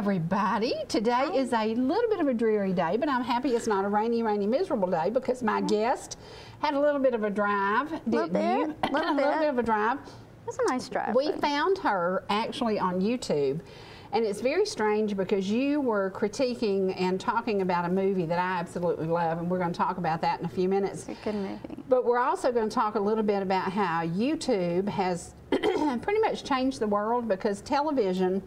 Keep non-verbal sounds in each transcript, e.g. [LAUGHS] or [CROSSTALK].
Everybody. Today is a little bit of a dreary day, but I'm happy it's not a rainy, rainy, miserable day because my guest had a little bit of a drive, didn't bit, you? little [LAUGHS] a little bit. bit of a drive. That's a nice drive. We found her actually on YouTube. And it's very strange because you were critiquing and talking about a movie that I absolutely love, and we're going to talk about that in a few minutes. It's a good movie. But we're also going to talk a little bit about how YouTube has [CLEARS THROAT] pretty much changed the world because television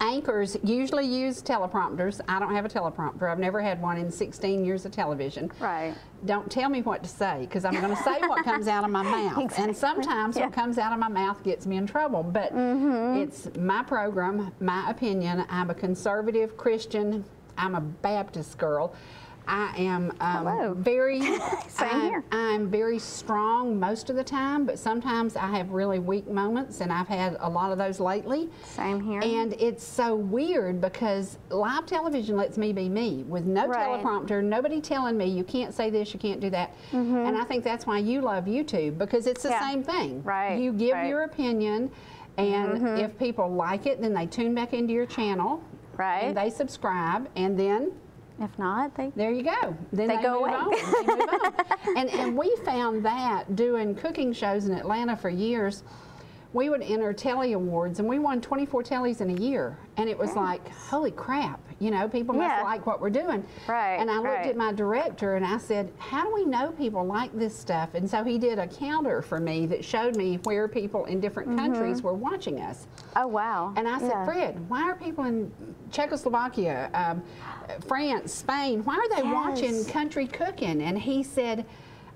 anchors usually use teleprompters. I don't have a teleprompter. I've never had one in 16 years of television. Right. Don't tell me what to say because I'm going to say what comes out of my [LAUGHS] mouth. And sometimes Yeah. what comes out of my mouth gets me in trouble. But mm-hmm. it's my program, my opinion. I'm a conservative Christian. I'm a Baptist girl. I am um, Hello. very [LAUGHS] Same I'm, here. I'm very strong most of the time, but sometimes I have really weak moments, and I've had a lot of those lately. Same here. And it's so weird because live television lets me be me with no Right. teleprompter, nobody telling me you can't say this, you can't do that. And I think that's why you love YouTube because it's the. Yeah. same thing. Right, You give right. Your opinion, and if people like it, then they tune back into your channel. Right. And they subscribe, and then if not, they there you go. Then They they, go move away. on. They. [LAUGHS] And, and we found that doing cooking shows in Atlanta for years, we would enter telly awards, and we won 24 tellies in a year. And it was like, holy crap, you know, people must like what we're doing. Right, And I looked right. at my director and I said, how do we know people like this stuff? And so he did a counter for me that showed me where people in different countries were watching us. Oh wow. And I said, Yeah. Fred, why are people in Czechoslovakia, um, France, Spain, why are they watching country cooking? And he said,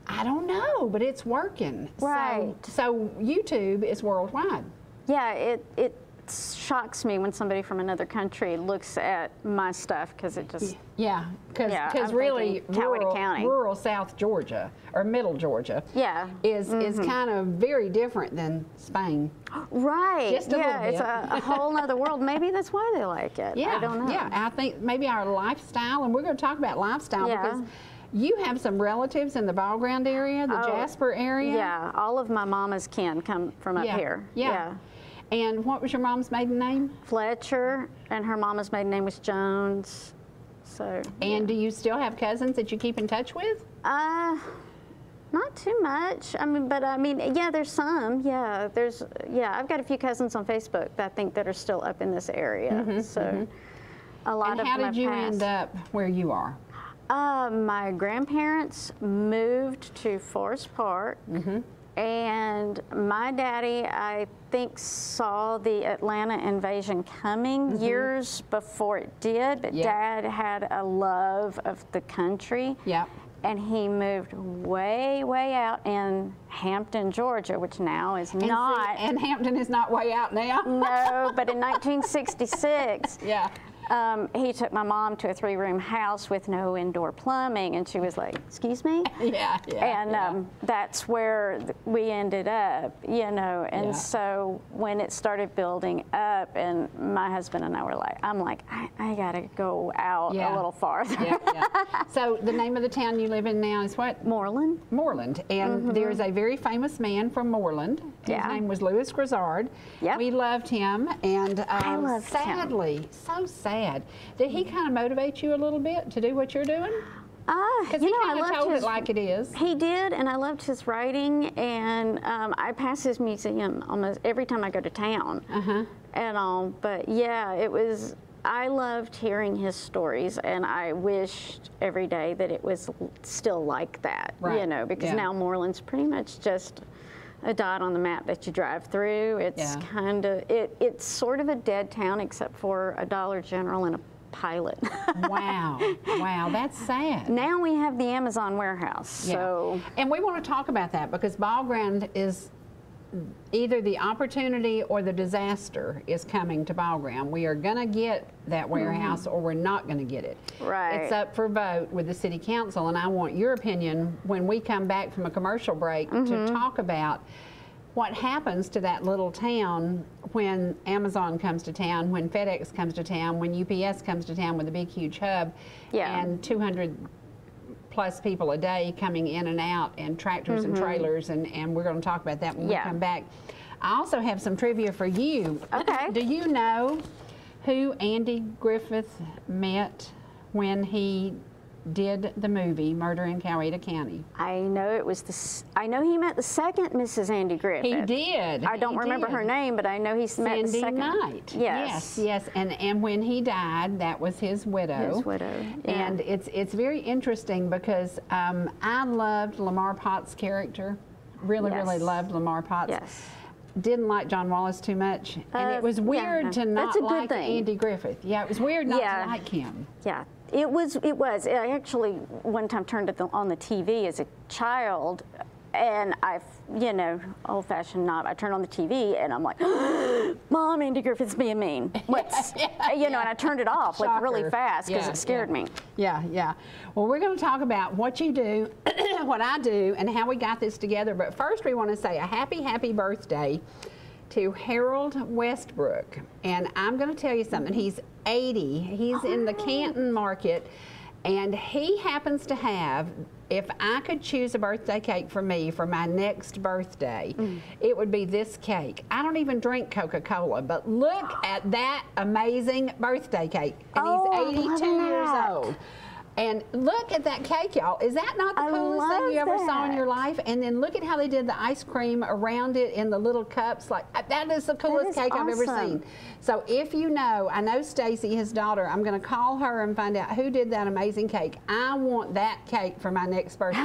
I don't know, but it's working. Right. So, so YouTube is worldwide. Yeah, it it shocks me when somebody from another country looks at my stuff because it just Yeah, because Yeah, I'm really rural, County. rural South Georgia or middle Georgia Yeah. is is mm-hmm. kind of very different than Spain. right. Just a yeah, it's a, a whole other world. Maybe that's why they like it. Yeah, I don't know. Yeah, I think maybe our lifestyle, and we're going to talk about lifestyle Yeah. because you have some relatives in the Ball Ground area, the Oh, Jasper area. Yeah, all of my mama's kin come from up yeah. here. Yeah. And what was your mom's maiden name? Fletcher, and her mama's maiden name was Jones. So. And do you still have cousins that you keep in touch with? Uh, not too much. I mean, but I mean, yeah, there's some. Yeah, there's. Yeah, I've got a few cousins on Facebook that I think that are still up in this area. so, a lot and of how did you end up where you are? Uh, my grandparents moved to Forest Park. Mm-hmm. And my daddy, I think, saw the Atlanta invasion coming years before it did. But Mm-hmm. Yeah. dad had a love of the country. Yep. And he moved way, way out in Hampton, Georgia, which now is And see, not. and Hampton is not way out now. no, [LAUGHS] but in 1966, Yeah. Um, he took my mom to a three room house with no indoor plumbing, and she was like, Excuse me? [LAUGHS] Yeah, yeah. and yeah. um, that's where we ended up, you know. And Yeah. so when it started building up, and my husband and I were like, I'm like, I, I gotta go out Yeah. a little farther. yeah, yeah. [LAUGHS] So the name of the town you live in now is what? Moreland? Moreland, and there's a very famous man from Moreland. His. Yeah. name was Lewis Grizzard. Yep. We loved him, and um, I loved him. sadly, Did he kind of motivate you a little bit to do what you're doing? Uh, Because you know, I loved told his, it like it is. He did, and I loved his writing. And um, I pass his museum almost every time I go to town. Uh-huh. And all, but yeah, it was. I loved hearing his stories, and I wished every day that it was still like that. You know, because yeah. now Moreland's pretty much just a dot on the map that you drive through. It's Yeah. kind of it. It's sort of a dead town except for a Dollar General and a Pilot. [LAUGHS] wow, wow, that's sad. now we have the Amazon warehouse. Yeah. So. and we want to talk about that because Ball Ground is either the opportunity or the disaster is coming to Ball Ground. We are going to get that warehouse or we're not going to get it. Mm-hmm. Right. It's up for vote with the city council, and I want your opinion when we come back from a commercial break Mm-hmm. to talk about what happens to that little town when Amazon comes to town, when FedEx comes to town, when UPS comes to town with a big, huge hub, Yeah. and 200 plus people a day coming in and out, and tractors and trailers, and, and we're going to talk about that when Mm-hmm. Yeah. we come back. I also have some trivia for you. Okay. [LAUGHS] Do you know who Andy Griffith met when he did the movie Murder in Coweta County? I know it was the. I know he met the second Mrs. Andy Griffith. He did. I don't he remember her name, but I know he's met the second. Knight. Yes. yes, yes. And and when he died, that was his widow. His widow, yeah. And it's it's very interesting because um, I loved Lamar Potts' character. Really, really loved Lamar Potts. Yes. Didn't like John Wallace too much, and Uh, it was yeah, weird no. to not That's a good like thing. Andy Griffith. Yeah, it was weird not Yeah. to like him. Yeah, it was. It was. I actually one time turned it on the TV as a child, and I, you know, old-fashioned knob. I turned on the TV, and I'm like, [GASPS] "Mom, Andy Griffith's being mean." [LAUGHS] What's, you know, and I turned it off like really fast because Yeah, it scared yeah. me. Yeah, yeah. Well, we're going to talk about what you do, [CLEARS THROAT] what I do, and how we got this together. But first, we want to say a happy, happy birthday to Harold Westbrook. And I'm going to tell you something. He's 80. He's in the Canton market, and he happens to have. If I could choose a birthday cake for me for my next birthday, it would be this cake. I don't even drink Coca Cola, but look at that amazing birthday cake. And Oh, he's 82 years old. And look at that cake, y'all. Is that not the I coolest thing you ever saw in your life? And then look at how they did the ice cream around it in the little cups. Like uh, that is the coolest is cake I've ever seen. So if you know, I know Stacy, his daughter. I'm going to call her and find out who did that amazing cake. I want that cake for my next [LAUGHS] birthday.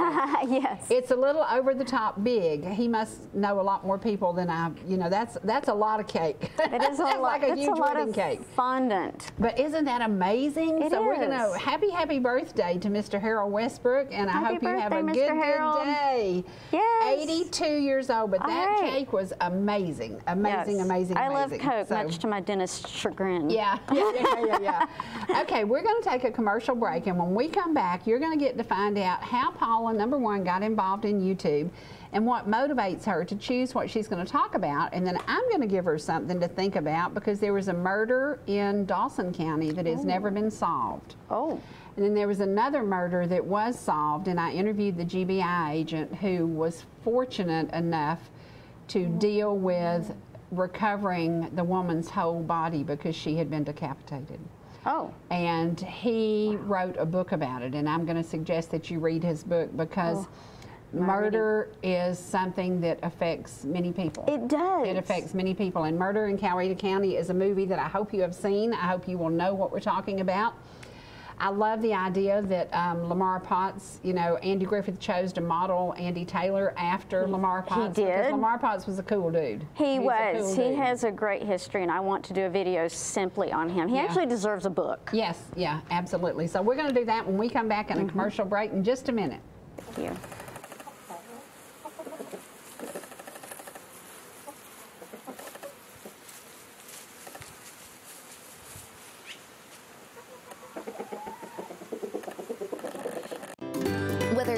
yes. It's a little over the top big. He must know a lot more people than I. You know, that's that's a lot of cake. It is a [LAUGHS] lot. like a that's huge a lot wedding of cake. fondant. But isn't that amazing? It so we're gonna happy happy birthday to Mr. Harold Westbrook, and I Happy hope you have a birthday, good Harold. good day. Yes. 82 years old, but All that right. cake was amazing, amazing, Yes. amazing, I love. Coke, So- much to my dentist's chagrin. yeah, [LAUGHS] [LAUGHS] yeah, yeah, yeah, yeah. okay, we're going to take a commercial break, and when we come back, you're going to get to find out how Paula, number one, got involved in YouTube and what motivates her to choose what she's going to talk about. And then I'm going to give her something to think about because there was a murder in Dawson County that has never oh. been solved. Oh. And then there was another murder that was solved, and I interviewed the GBI agent who was fortunate enough to mm-hmm. deal with recovering the woman's whole body because she had been decapitated. Oh. And he wrote a book about it, and I'm going to suggest that you read his book because oh, murder is something that affects many people. It does. It affects many people. And Murder in Coweta County is a movie that I hope you have seen. I hope you will know what we're talking about. I love the idea that um, Lamar Potts, you know, Andy Griffith chose to model Andy Taylor after Lamar Potts. Because did. Because Lamar Potts was a cool dude. He He's was. cool he dude. has a great history, and I want to do a video simply on him. He Yeah. actually deserves a book. Yes, yeah, absolutely. So we're going to do that when we come back in Mm-hmm. a commercial break in just a minute. Thank you. Whether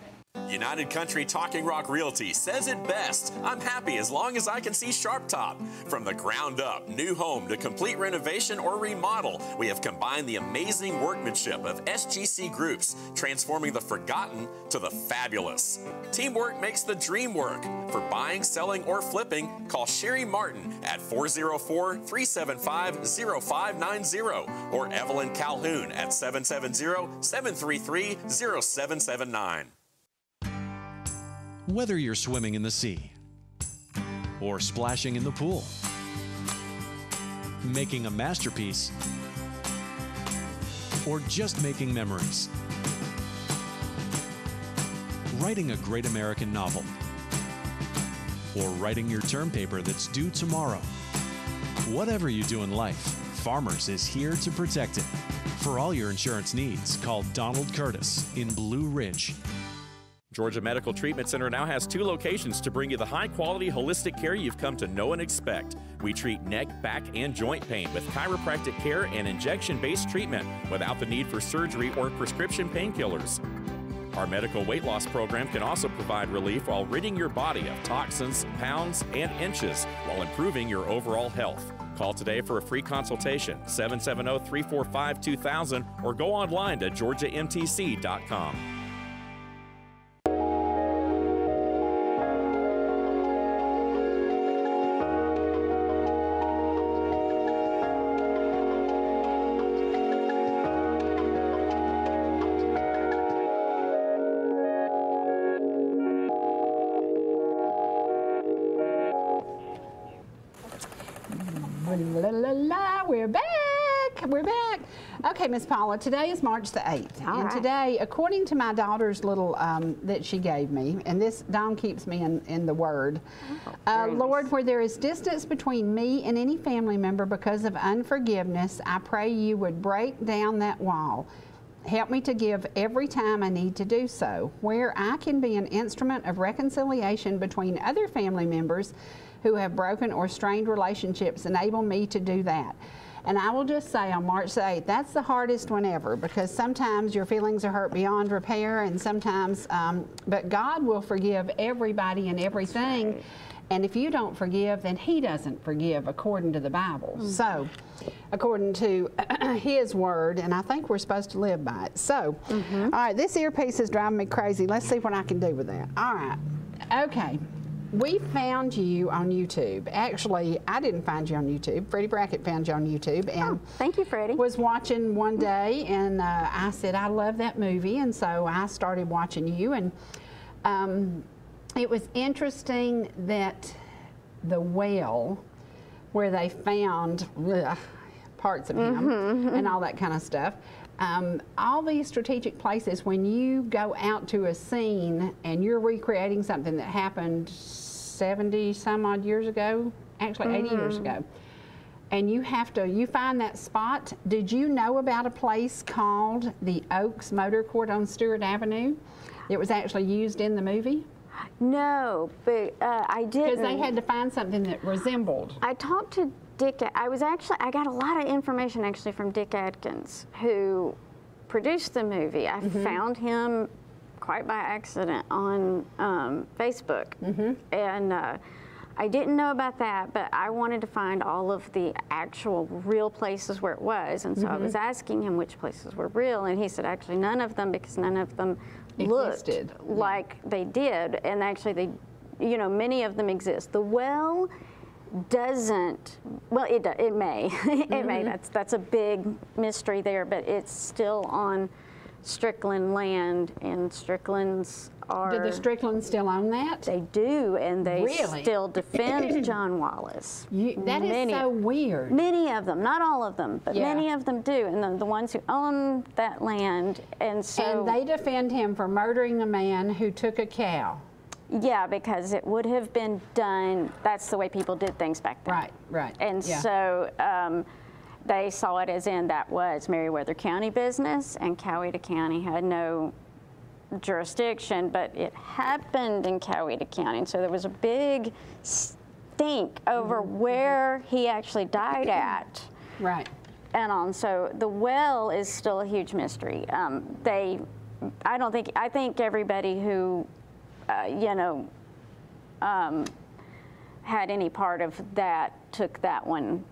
United Country Talking Rock Realty says it best. I'm happy as long as I can see Sharp Top. From the ground up, new home to complete renovation or remodel, we have combined the amazing workmanship of SGC Groups, transforming the forgotten to the fabulous. Teamwork makes the dream work. For buying, selling, or flipping, call Cherie Martin at 404 375 0590 or Evelyn Calhoun at 770 733 0779. Whether you're swimming in the sea or splashing in the pool, making a masterpiece, or just making memories, writing a great American novel, or writing your term paper that's due tomorrow. Whatever you do in life, Farmers is here to protect it. For all your insurance needs, call Donald Curtis in Blue Ridge. Georgia Medical Treatment Center now has two locations to bring you the high quality holistic care you've come to know and expect. We treat neck, back, and joint pain with chiropractic care and injection based treatment without the need for surgery or prescription painkillers. Our medical weight loss program can also provide relief while ridding your body of toxins, pounds, and inches while improving your overall health. Call today for a free consultation, 770 345 2000, or go online to georgiamtc.com. Miss Paula, today is March the 8th. All and right. today, according to my daughter's little um, that she gave me, and this, Don keeps me in, in the word. uh, Lord, nice. where there is distance between me and any family member because of unforgiveness, I pray you would break down that wall. Help me to give every time I need to do so. Where I can be an instrument of reconciliation between other family members who have broken or strained relationships, enable me to do that. And I will just say on March 8th, that's the hardest one ever because sometimes your feelings are hurt beyond repair, and sometimes, um, but God will forgive everybody and everything. And if you don't forgive, then He doesn't forgive according to the Bible. So, according to [CLEARS THROAT] His Word, and I think we're supposed to live by it. So, all right, this earpiece is driving me crazy. Let's see what I can do with that. All right. Okay. We found you on YouTube. Actually, I didn't find you on YouTube. Freddie Brackett found you on YouTube, and Thank you, Freddie. was watching one day, and uh, I said I love that movie, and so I started watching you, and um, it was interesting that the well where they found ugh, parts of him and all that kind of stuff. Um, all these strategic places, when you go out to a scene and you're recreating something that happened 70 some odd years ago, actually 80 years ago, and you have to, you find that spot. Did you know about a place called the Oaks Motor Court on Stewart Avenue? It was actually used in the movie no, but uh, I did. because they had to find something that resembled. I talked to Dick. I was actually I got a lot of information actually from Dick Adkins, who produced the movie. I found him quite by accident on um, Facebook, and uh, I didn't know about that. But I wanted to find all of the actual real places where it was, and so I was asking him which places were real, and he said actually none of them because none of them Existed. looked like they did, and actually they, you know, many of them exist. The well doesn't. Well, it do- it may, [LAUGHS] it Mm-hmm. may. That's that's a big mystery there, but it's still on Strickland land, and Stricklands are. Did the Stricklands still own that? they do, and they Really? still defend [CLEARS THROAT] John Wallace. You, that is Many- so weird. Many of them, not all of them, but Yeah. many of them do, and the, the ones who own that land, and so And they defend him for murdering a man who took a cow. Yeah, because it would have been done. That's the way people did things back then. Right, right, And yeah. so um, they saw it as in that was Meriwether County business, and Coweta County had no jurisdiction, but it happened in Coweta County. And so there was a big stink over Mm-hmm, where he actually died at Right. and on. So the well is still a huge mystery. Um, they, I don't think, I think everybody who, uh, you know, um, had any part of that took that one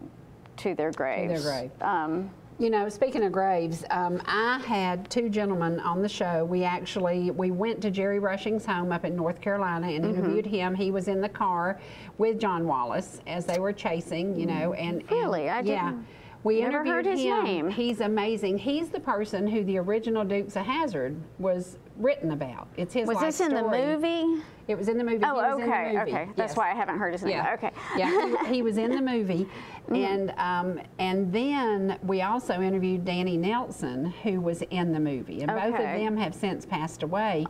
to their graves. grave. Um, You know, speaking of graves, um, I had two gentlemen on the show. We actually we went to Jerry Rushing's home up in North Carolina and Mm-hmm. interviewed him. He was in the car with John Wallace as they were chasing. You know, and and- Really? I yeah. didn't- We never interviewed heard his him. name. He's amazing. He's the person who the original Dukes of Hazzard was written about. It's his was this in the movie? It was in the movie. He Oh, was in the okay, movie. okay. That's Yes. why I haven't heard his name. Yeah. Okay. yeah, he, he was in the movie, [LAUGHS] and um, and then we also interviewed Danny Nelson, who was in the movie, and both of them have since passed away.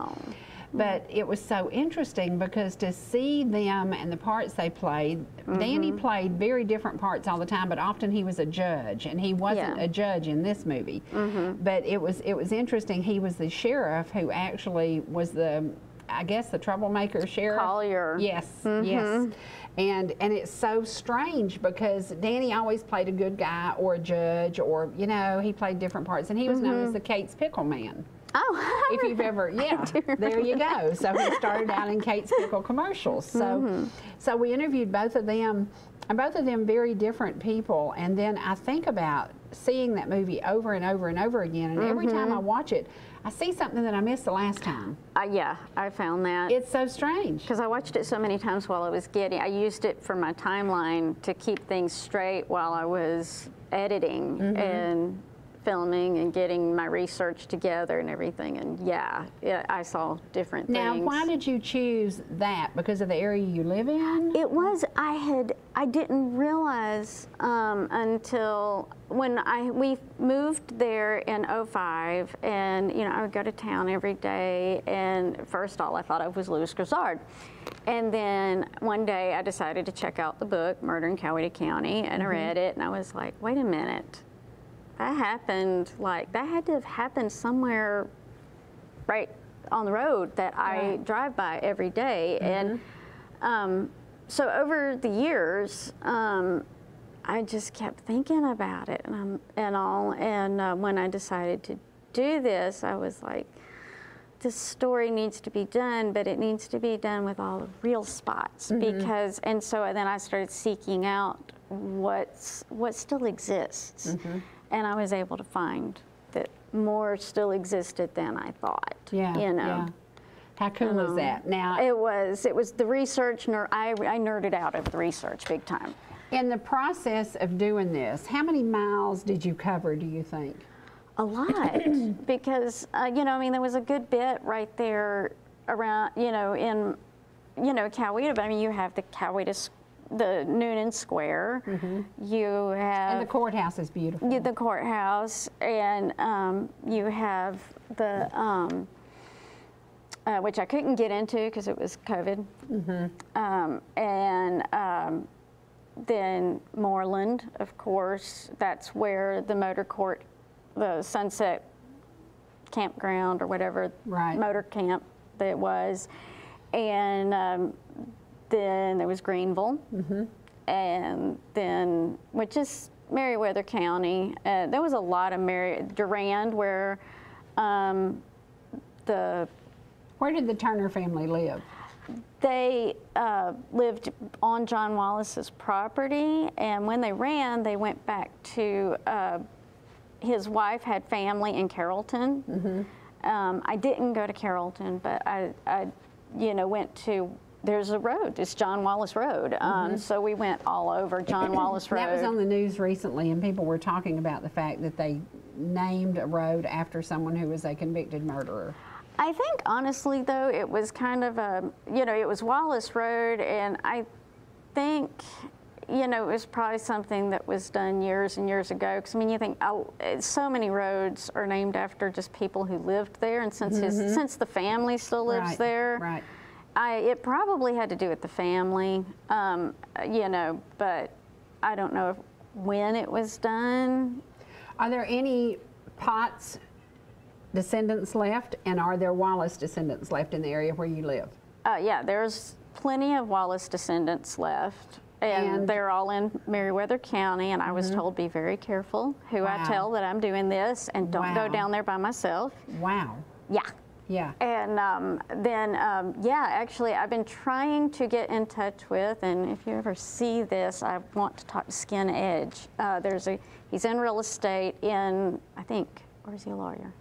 But it was so interesting because to see them and the parts they played, Danny mm-hmm. played very different parts all the time, but often he was a judge, and he wasn't Yeah. a judge in this movie. Mm-hmm. But it was it was interesting. He was the sheriff who actually was the I guess the troublemaker sheriff. Collier. Yes, yes. Mm-hmm. And and it's so strange because Danny always played a good guy or a judge or you know he played different parts and he was known as the Kate's Pickle Man. Oh, If you've [LAUGHS] ever, yeah, there you go. So he started out in Kate's Pickle commercials. So, so we interviewed both of them, and both of them very different people. And then I think about seeing that movie over and over and over again, and every time I watch it, I see something that I missed the last time. Uh, yeah, I found that. It's so strange. because I watched it so many times while I was getting, I used it for my timeline to keep things straight while I was editing Mm-hmm. and filming and getting my research together and everything. And yeah, yeah I saw different Now, things. Now, why did you choose that? Because of the area you live in? It was I had I didn't realize um, until when I we moved there in 05 and you know I would go to town every day and first all I thought of was Lewis Grizzard. And then one day I decided to check out the book Murder in Coweta County and I read it and I was like, wait a minute. That happened like that had to have happened somewhere right on the road that I drive by every day. And um, so over the years, um, I just kept thinking about it and, um, and all. And uh, when I decided to do this, I was like, this story needs to be done, but it needs to be done with all the real spots because. And so then I started seeking out what's what still exists, and I was able to find that more still existed than I thought. yeah. you know. yeah. How cool was that? Now, It was. It was the research. Ner- I, I nerded out of the research big time. in the process of doing this, how many miles did you cover, do you think? A lot, [CLEARS THROAT] because uh, you know, I mean, there was a good bit right there around, you know, in, you know, Coweta. But I mean, you have the Coweta, the Newnan Square. You have And the courthouse is beautiful. you- the courthouse, and um, you have the, um, uh, which I couldn't get into because it was COVID, um, and um, then Moreland, of course. That's where the motor court, the Sunset Campground or whatever Right. motor camp that it was, and um, then there was Greenville and then which is Meriwether County. Uh, there was a lot of Mary Durand where um, the Where did the Turner family live? they uh, lived on John Wallace's property, and when they ran, they went back to uh, his wife had family in Carrollton. Um, I didn't go to Carrollton, but I, I, you know, went to. There's a road. It's John Wallace Road. Um, So we went all over John Wallace Road. That was on the news recently, and people were talking about the fact that they named a road after someone who was a convicted murderer. I think honestly, though, it was kind of a, you know, it was Wallace Road, and I think, you know, it was probably something that was done years and years ago. Because I mean, you think oh, so many roads are named after just people who lived there, and since his, since the family still lives Right, there, right. I it probably had to do with the family, um, you know, but I don't know if, when it was done. Are there any Potts descendants left, and are there Wallace descendants left in the area where you live? Uh, yeah, there's plenty of Wallace descendants left. And, And- Mm-hmm. they're all in Meriwether County, and I was told be very careful who I tell that I'm doing this, and don't go down there by myself. Wow. Yeah. Yeah. And um, then, um, yeah, actually, I've been trying to get in touch with, and if you ever see this, I want to talk to Skin Edge. Uh, there's a, he's in real estate in, I think, or is he a lawyer?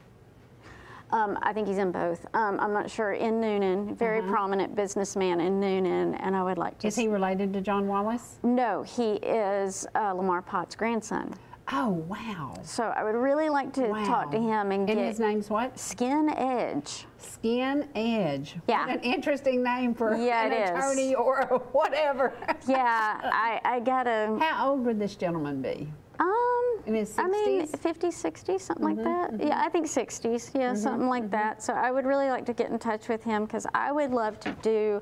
Um, I think he's in both. Um, I'm not sure. In Newnan, very prominent businessman in Newnan, and I would like to. Is he related to John Wallace? No, he is uh, Lamar Potts' grandson. Oh, wow. So I would really like to talk to him and, And get his name's what? Skin Edge. Skin Edge. Yeah. What an interesting name for Yeah, an it is. attorney or [LAUGHS] whatever. Yeah, I, I gotta. [LAUGHS] How old would this gentleman be? Um, In his I mean, 60s? 50s, 60s, something like mm-hmm, that. Yeah, mm-hmm. I think 60s. Yeah, mm-hmm, something like that. So I would really like to get in touch with him because I would love to do.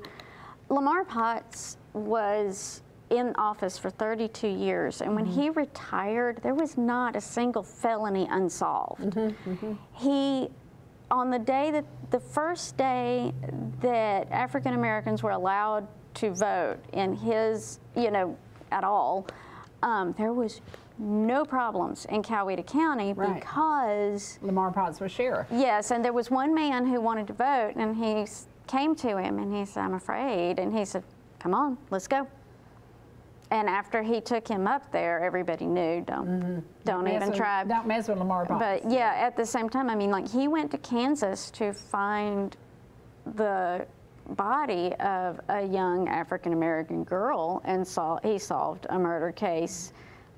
Lamar Potts was in office for 32 years, and when he mm-hmm. retired, there was not a single felony unsolved. Mm-hmm, mm-hmm. He, on the day that the first day that African Americans were allowed to vote in his, you know, at all, um, there was no problems in Coweta County Right. because Lamar Potts was sheriff. Yes, and there was one man who wanted to vote, and he came to him and he said, I'm afraid. And he said, Come on, let's go. And after he took him up there, everybody knew, don't, don't Mess even with- try. Don't mess with Lamar. But yeah, at the same time, I mean, like he went to Kansas to find the body of a young African American girl and saw he solved a murder case,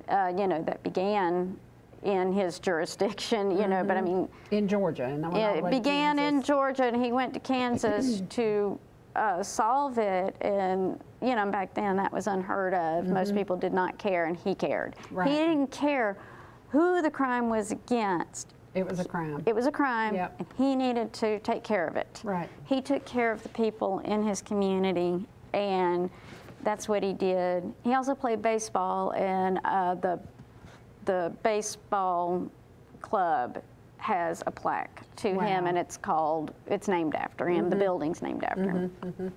uh, you know, that began in his jurisdiction, you know, but I mean, in Georgia. And I went all the it began in Georgia, and he went to Kansas [CLEARS THROAT] to uh, solve it. And you know, back then that was unheard of. Most people did not care, and he cared. Mm-hmm. Right. He didn't care who the crime was against. It was a crime. It was a crime, Yep. and he needed to take care of it. Right. He took care of the people in his community, and that's what he did. He also played baseball, and uh, the the baseball club has a plaque to him, Wow. Mm-hmm. and it's called. It's named after him. The building's named after him.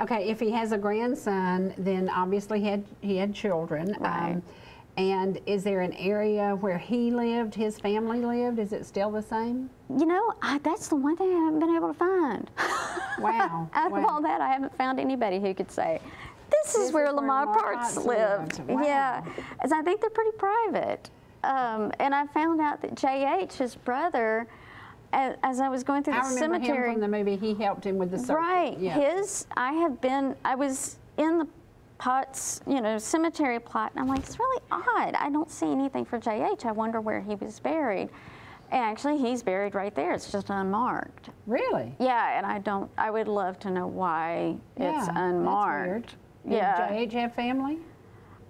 Okay, if he has a grandson, then obviously he had he had children. Um, Right. and is there an area where he lived, his family lived? Is it still the same? You know, I, that's the one thing I haven't been able to find. Wow. [LAUGHS] Out wow. of all that, I haven't found anybody who could say, this, is where Lamar Parks lived. Wow. Yeah, as I think they're pretty private. Um, and I found out that J.H., his brother, as, as I was going through I the remember cemetery, him from the movie. He helped him with the right? Yeah. His, I have been, I was in the Potts, you know, cemetery plot, and I'm like, it's really odd. I don't see anything for J.H. I wonder where he was buried. And actually, he's buried right there. It's just unmarked. Really? Yeah, and I don't. I would love to know why Yeah, it's that's unmarked. weird. Yeah, Did JH have family?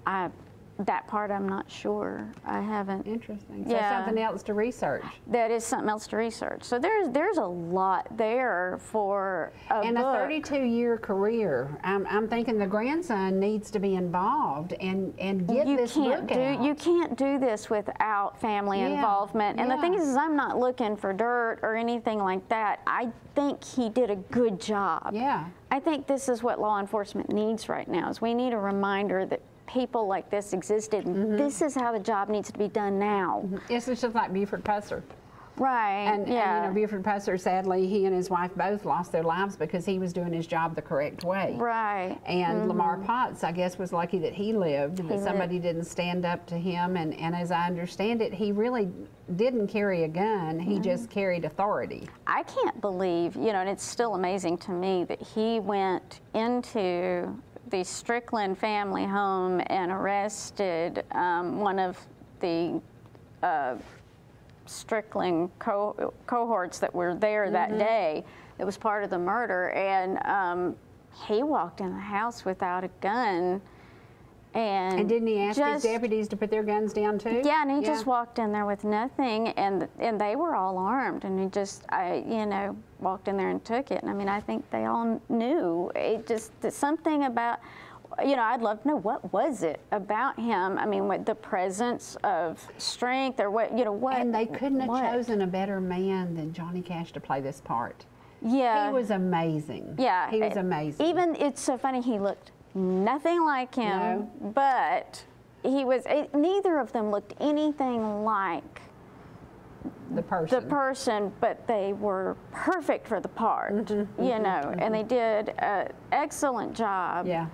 I. That part I'm not sure. I haven't. Interesting. So Yeah. something else to research. That is something else to research. So there's there's a lot there for a And book. a 32 year career. I'm, I'm thinking the grandson needs to be involved and, and get you this can't book do out. you can't do this without family Yeah, involvement. And the thing is, is, I'm not looking for dirt or anything like that. I think he did a good job. Yeah. I think this is what law enforcement needs right now. Is we need a reminder that people like this existed. Mm-hmm. This is how the job needs to be done now. Mm-hmm. It's just like Buford Pusser. Right. And, yeah. and you know, Buford Pusser, sadly, he and his wife both lost their lives because he was doing his job the correct way. right. And mm-hmm. Lamar Potts, I guess, was lucky that he lived, that somebody didn't stand up to him. And, and as I understand it, he really didn't carry a gun, he mm-hmm. just carried authority. I can't believe, you know, and it's still amazing to me that he went into the Strickland family home and arrested um, one of the uh, Strickland co- cohorts that were there that day that was part of the murder. And um, he walked in the house without a gun. And, And didn't he ask his deputies to put their guns down too? yeah, and he just walked in there with nothing, and and they were all armed, and he just, I, you know, walked in there and took it. And I mean, I think they all knew. It just something about, you know, I'd love to know what was it about him. I mean, what the presence of strength, or what, you know, what. And they couldn't have what? chosen a better man than Johnny Cash to play this part. Yeah, He was amazing. Yeah, He was amazing. Even it's so funny. He looked nothing like him, No. but he was. It, neither of them looked anything like the person. the person, but they were perfect for the part, Mm-hmm, you know, and they did an excellent job. Yeah.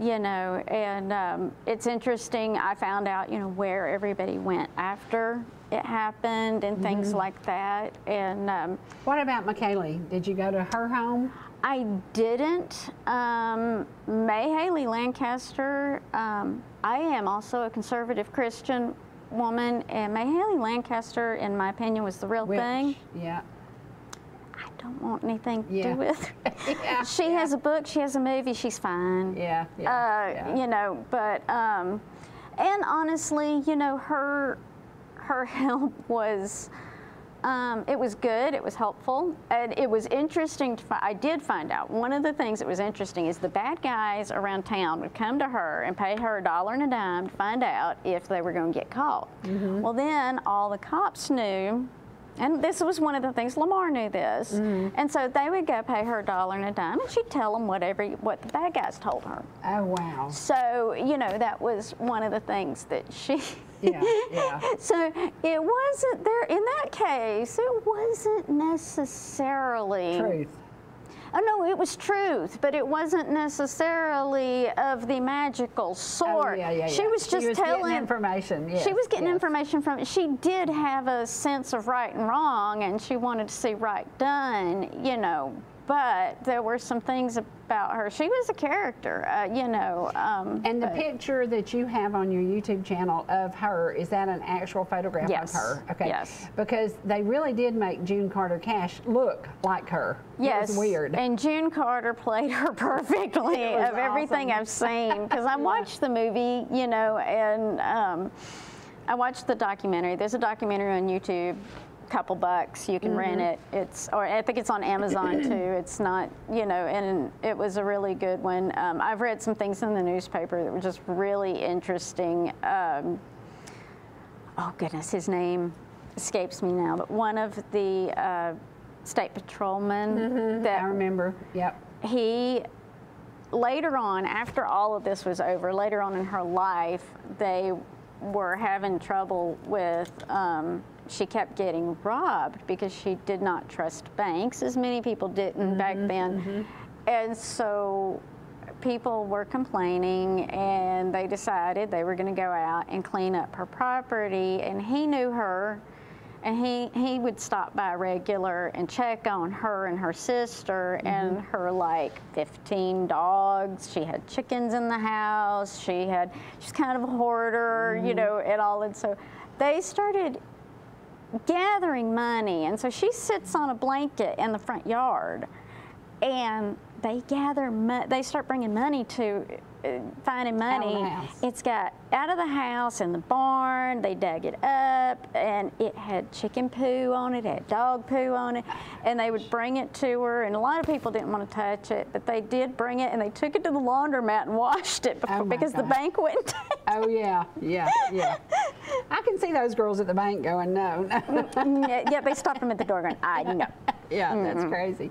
You know, and um, it's interesting. I found out, you know, where everybody went after it happened and things Mm-hmm. like that. And um, What about Mayhayley? Did you go to her home? I didn't. Um, Mayhayley Lancaster, um, I am also a conservative Christian woman, and Mayhayley Lancaster, in my opinion, was the real Which- thing. Yeah. I don't want anything to do with [LAUGHS] her. Yeah, [LAUGHS] she yeah. has a book, she has a movie, she's fine. Yeah. Yeah. Uh, yeah. You know, but, um, and honestly, you know, her, her [LAUGHS] help was, um, it was good, it was helpful, and it was interesting to I did find out, one of the things that was interesting is the bad guys around town would come to her and pay her a dollar and a dime to find out if they were going to get caught. Mm-hmm. Well, then all the cops knew And this was one of the things Lamar knew this, Mm-hmm. and so they would go pay her a dollar and a dime, and she'd tell them whatever what the bad guys told her. Oh, wow. So you know that was one of the things that she. [LAUGHS] Yeah, yeah. [LAUGHS] so it wasn't there in that case. It wasn't necessarily Truth. Oh no, it was truth, but it wasn't necessarily of the magical oh, sort. Oh, yeah, yeah, She was just getting telling information. Yes, She was getting yes. information from. She did have a sense of right and wrong, and she wanted to see right done. You know, but there were some things about her. She was a character. Uh, you know. Um, And the picture that you have on your YouTube channel of her, is that an actual photograph Yes. of her? Okay. Yes. Because they really did make June Carter Cash look like her. Yes, It was weird. And June Carter played her [LAUGHS] perfectly of everything. I've seen because I [LAUGHS] watched the movie, you know, and um, I watched the documentary. There's a documentary on YouTube, couple bucks. You can rent Mm-hmm. it. It's or I think it's on Amazon [CLEARS THROAT] too. It's not, you know, and it was a really good one. Um, I've read some things in the newspaper that were just really interesting. Um, oh goodness, his name escapes me now, but one of the uh, state patrolmen that I remember. Yep. he later on after all of this was over later on in her life they were having trouble with um, she kept getting robbed because she did not trust banks as many people didn't back mm-hmm, then mm-hmm. and so people were complaining and they decided they were going to go out and clean up her property and he knew her and he, he would stop by regular and check on her and her sister mm-hmm. and her like 15 dogs. She had chickens in the house. She had, she's kind of a hoarder, you know, and all. And so they started gathering money. And so she sits on a blanket in the front yard and they gather, they start bringing money to, finding Out of the money. It's got out of the house in the barn. They dug it up, and it had chicken poo on it, it had dog poo on it, and they would bring it to her. And a lot of people didn't want to touch it, but they did bring it, and they took it to the laundromat and washed it before, Oh because the bank wouldn't. [LAUGHS] Oh yeah, yeah, yeah. I can see those girls at the bank going, no, no. [LAUGHS] yeah, they stopped them at the door, going, "I know." [LAUGHS] Yeah, that's Mm-hmm. crazy.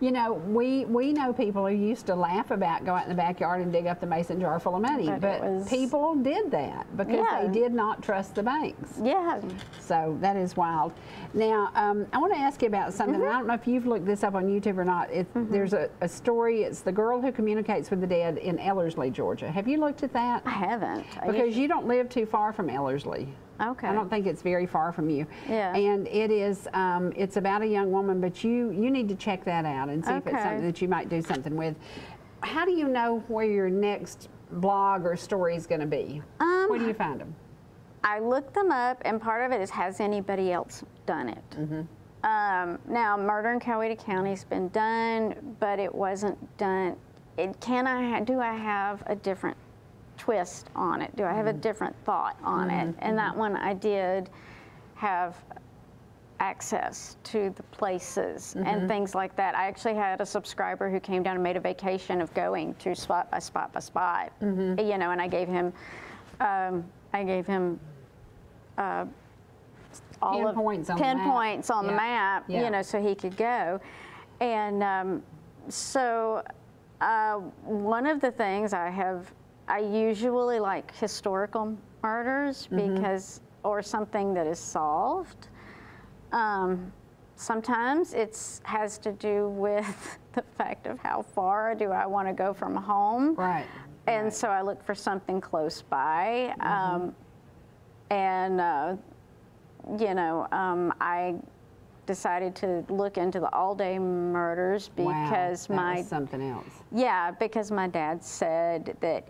You know, we we know people who used to laugh about go out in the backyard and dig up the mason jar full of money, But but was- people did that because Yeah. they did not trust the banks. Yeah. So that is wild. Now, um, I want to ask you about something. Mm-hmm. I don't know if you've looked this up on YouTube or not. It, There's a, a story. It's the girl who communicates with the dead in Ellerslie, Georgia. Have you looked at that? I haven't. I Because you don't live too far from Ellerslie. Okay. I don't think it's very far from you. Yeah. And it is. Um, it's about a young woman, but you you need to check that out and see if it's something that you might do something with. How do you know where your next blog or story is going to be? Um, where do you find them? I looked them up, and part of it is has anybody else done it? Um, now, murder in Coweta County has been done, but it wasn't done. It, can I do I have a different twist on it? Do I have a different thought on it? And that one I did have access to the places and things like that. I actually had a subscriber who came down and made a vacation of going to spot by spot by spot, you know, and I gave him, um, I gave him uh, all of Pinpoints on the map. pinpoints on the map, Yeah. you know, so he could go, and um, so uh, one of the things I have, I usually like historical murders Mm-hmm. because, or something that is solved. Um, sometimes it has to do with [LAUGHS] the fact of how far do I want to go from home. Right. And right. so I look for something close by. Um, and, uh, you know, um, I decided to look into the Alday murders because wow, my something else. yeah, because my dad said that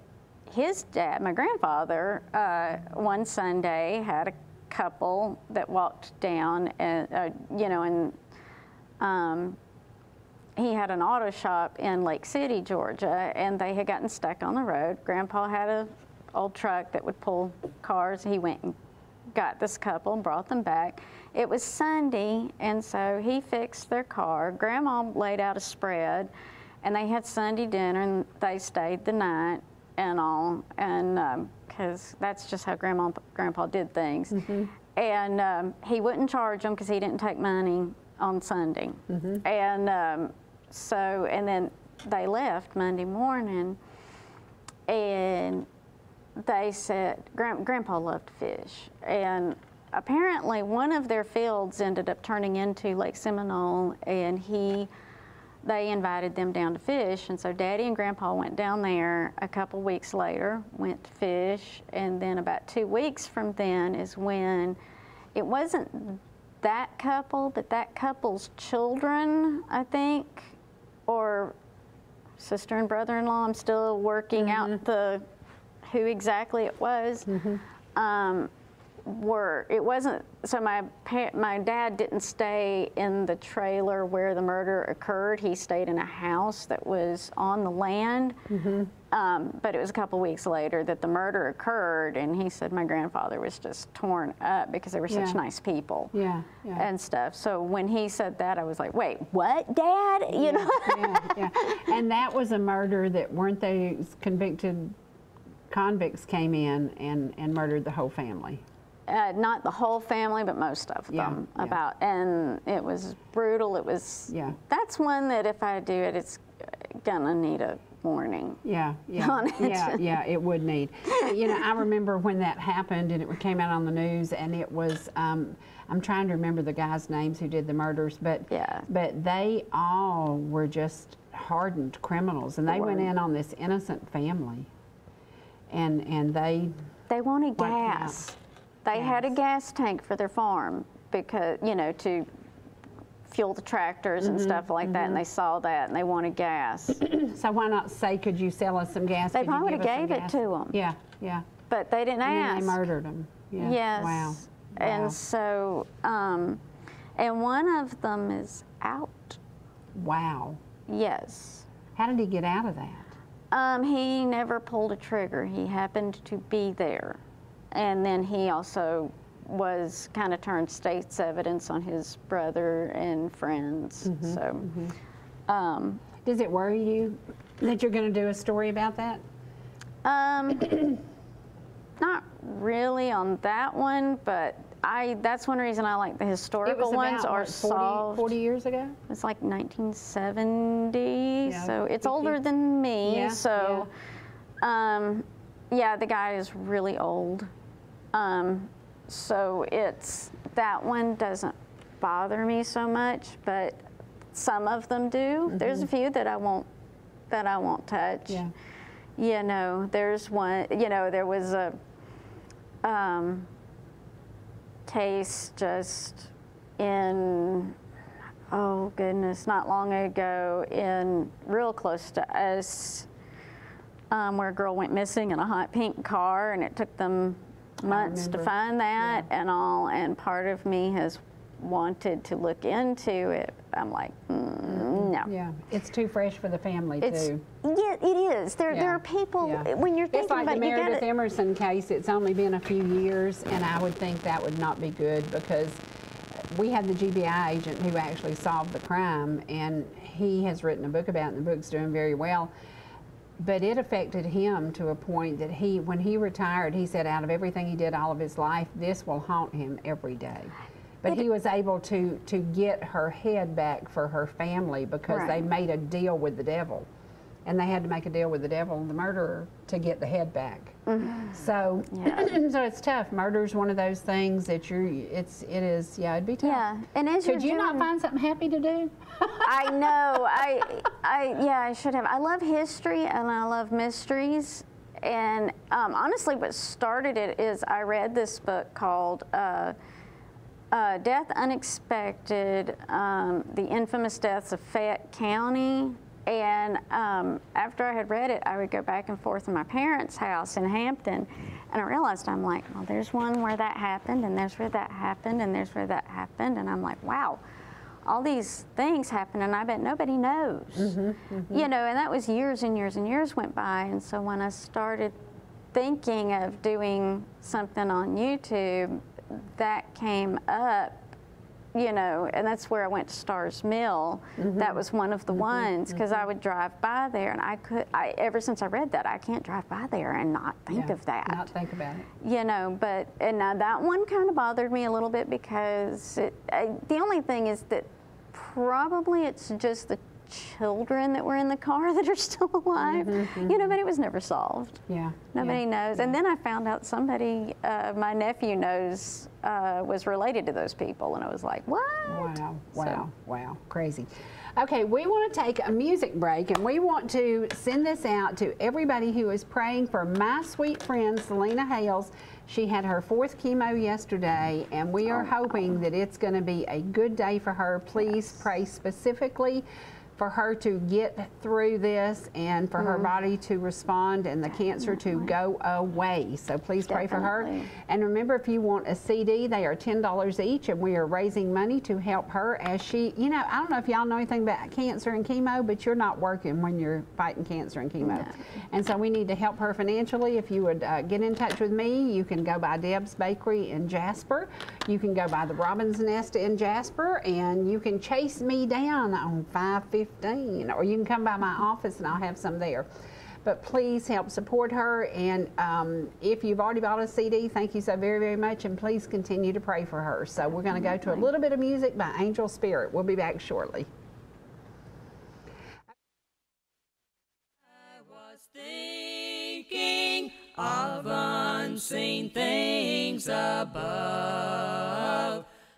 his dad, my grandfather, uh, one Sunday had a couple that walked down, and uh, you know, and um, he had an auto shop in Lake City, Georgia, and they had gotten stuck on the road. Grandpa had a old truck that would pull cars. He went and got this couple and brought them back. It was Sunday, and so he fixed their car. Grandma laid out a spread, and they had Sunday dinner, and they stayed the night and all, and because that's just how Grandma Grandpa did things. and um, he wouldn't charge them because he didn't take money on Sunday. And um, so, and then they left Monday morning, and they said Grand, Grandpa loved fish, and apparently one of their fields ended up turning into Lake Seminole, and he. They invited them down to fish, and so Daddy and Grandpa went down there a couple weeks later, went to fish, and then about two weeks from then is when it wasn't that couple, but that couple's children, I think, or sister and brother-in-law. I'm still working out the who exactly it was. Um, were it wasn't so my pa- my dad didn't stay in the trailer where the murder occurred. He stayed in a house that was on the land. Um, but it was a couple weeks later that the murder occurred, and he said my grandfather was just torn up because they were such Yeah. nice people Yeah, yeah. and stuff. So when he said that, I was like, "Wait, what, Dad?" You know. yeah, yeah. And that was a murder that weren't they convicted convicts came in and, and murdered the whole family. Uh, not the whole family, but most of Yeah, them. yeah. About and it was brutal. It was. Yeah. That's one that if I do it, it's gonna need a warning. Yeah, yeah, [LAUGHS] on it. yeah, yeah. It would need. You know, I remember when that happened and it came out on the news, and it was. Um, I'm trying to remember the guys' names who did the murders, but Yeah. but they all were just hardened criminals, and they went in on this innocent family, and and they. They wanted gas. out. They had a gas tank for their farm because you know to fuel the tractors Mm-hmm, and stuff like that, and they saw that and they wanted gas. [CLEARS THROAT] So why not say, could you sell us some gas? They Could you probably gave it gas?" them. Yeah, yeah. But they didn't And ask. they murdered them. Yeah. Yes. Wow. And so, um, and one of them is out. Wow. Yes. How did he get out of that? Um, he never pulled a trigger. He happened to be there. And then he also was kind of turned state's evidence on his brother and friends. Mm-hmm, So, um, Does it worry you that you're going to do a story about that? um, [CLEARS THROAT] not really on that one, but I that's one reason I like the historical ones about are what, 40, solved. 40 years ago? It's like 1970, Yeah, so it's 50. older than me. Yeah, so, um, yeah, the guy is really old. Um, so it's that one doesn't bother me so much, but some of them do. There's a few that I won't that I won't touch. Mm-hmm. Yeah. You know, there's one. You know, there was a um, case just in oh goodness, not long ago in real close to us, um, where a girl went missing in a hot pink car, and it took them months to find that and all. And part of me has wanted to look into it. I'm like, mm, no. Yeah. It's too fresh for the family, It's too. yeah, it is. There, Yeah, there are people yeah. when you're thinking It's like about the Meredith gotta, Emerson case. It's only been a few years, and I would think that would not be good because we had the GBI agent who actually solved the crime, and he has written a book about it, and the book's doing very well. But it affected him to a point that he, when he retired, he said out of everything he did all of his life, this will haunt him every day. But he was able to, to get her head back for her family because they made a deal with the devil. And they had to make a deal with the devil, the murderer, to get the head back. So, Yeah. [CLEARS THROAT] so it's tough. Murder is one of those things that you're. It's. It is. Yeah, it'd be tough. yeah. And as Could you not find something happy to do? [LAUGHS] I know. I, I, yeah, I should have. I love history and I love mysteries. And um, honestly, what started it is I read this book called uh, uh, Death Unexpected um, The Infamous Deaths of Fayette County. And um, after I had read it, I would go back and forth to my parents' house in Hampton. And I realized I'm like, well, there's one where that happened, and there's where that happened, and there's where that happened. And I'm like, wow all these things happen and I bet nobody knows. You know, and that was years and years and years went by. And so when I started thinking of doing something on YouTube, that came up, you know, and that's where I went to Starr's Mill. Mm-hmm. That was one of the mm-hmm. ones because I mm-hmm. would drive by there, and I could. I ever since I read that, I can't drive by there and not think Yeah, of that. Not think about it. You know, but and now that one kind of bothered me a little bit because it, I, the only thing is that probably it's just the children that were in the car [LAUGHS] that are still alive. You know, but it was never solved. Yeah. Nobody yeah. knows. And then I found out somebody, uh, my nephew knows, uh, was related to those people, and I was like, what? Wow, wow, wow, crazy. Okay, we want to take a music break and we want to send this out to everybody who is praying for my sweet friend Selena Hales. She had her fourth chemo yesterday and we are hoping that it's going to be a good day for her. Please pray specifically for her to get through this and for her body to respond and the cancer to go away. So please pray for her. And remember, if you want a CD, they are $10 each, and we are raising money to help her as she, you know, I don't know if y'all know anything about cancer and chemo, but you're not working when you're fighting cancer and chemo. And so we need to help her financially. If you would uh, get in touch with me, you can go by Deb's Bakery in Jasper. You can go by the Robin's Nest in Jasper, and you can chase me down on 515, or you can come by my office and I'll have some there but please help support her. And um, if you've already bought a CD, thank you so very, very much. And please continue to pray for her. So we're going to go to a little bit of music by Angel Spirit. We'll be back shortly. I was thinking of unseen things above.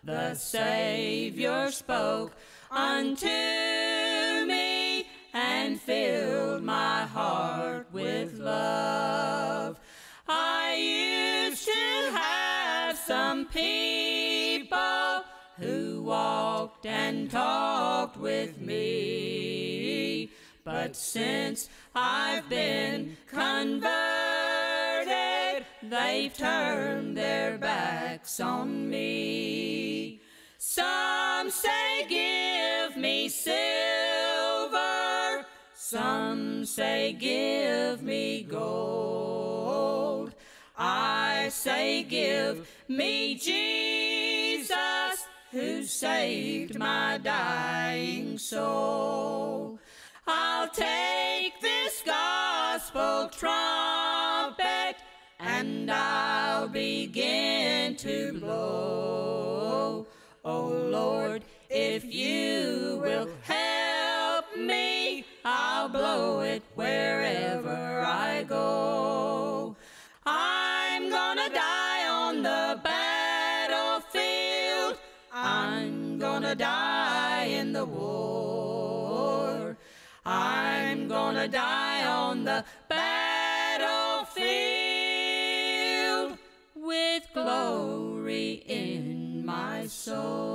The Savior spoke unto me and filled my heart with love. I used to have some people who walked and talked with me. But since I've been converted, they've turned their backs on me. Some say, Give me silver. Some say, Give me gold. I say, Give me Jesus, who saved my dying soul. I'll take this gospel trumpet and I'll begin to blow. Oh Lord, if you will help me, I'll blow it wherever I go. I'm gonna die on the battlefield. I'm gonna die in the war. I'm gonna die on the soul.